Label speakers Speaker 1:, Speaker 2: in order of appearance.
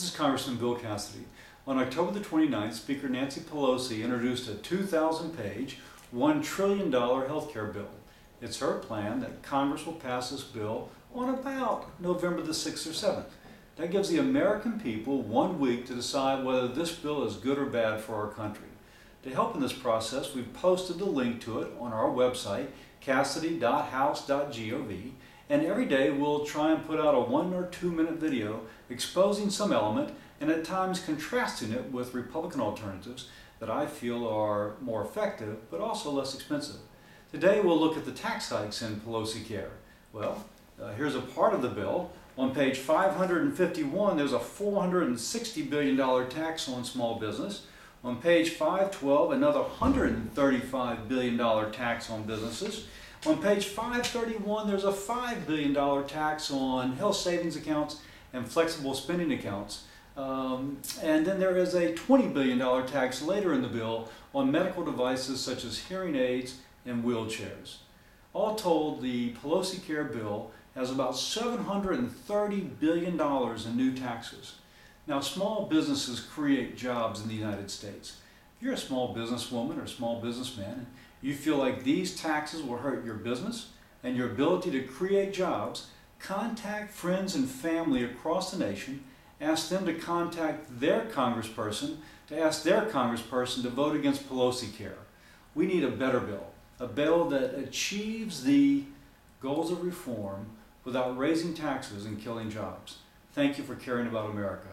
Speaker 1: This is Congressman Bill Cassidy. On October the 29th, Speaker Nancy Pelosi introduced a 2,000 page, $1 trillion health care bill. It's her plan that Congress will pass this bill on about November the 6th or 7th. That gives the American people one week to decide whether this bill is good or bad for our country. To help in this process, we've posted the link to it on our website, cassidy.house.gov, and every day we'll try and put out a one or two minute video exposing some element and at times contrasting it with Republican alternatives that I feel are more effective but also less expensive. Today we'll look at the tax hikes in Pelosi Care. Well, uh, here's a part of the bill. On page 551, there's a $460 billion tax on small business. On page 512, another $135 billion tax on businesses. On page 531, there's a $5 billion tax on health savings accounts and flexible spending accounts. Um, and then there is a $20 billion tax later in the bill on medical devices such as hearing aids and wheelchairs. All told, the Pelosi Care bill has about $730 billion in new taxes. Now, small businesses create jobs in the United States. You're a small businesswoman or a small businessman, and you feel like these taxes will hurt your business and your ability to create jobs, contact friends and family across the nation, ask them to contact their congressperson to ask their congressperson to vote against Pelosi Care. We need a better bill, a bill that achieves the goals of reform without raising taxes and killing jobs. Thank you for caring about America.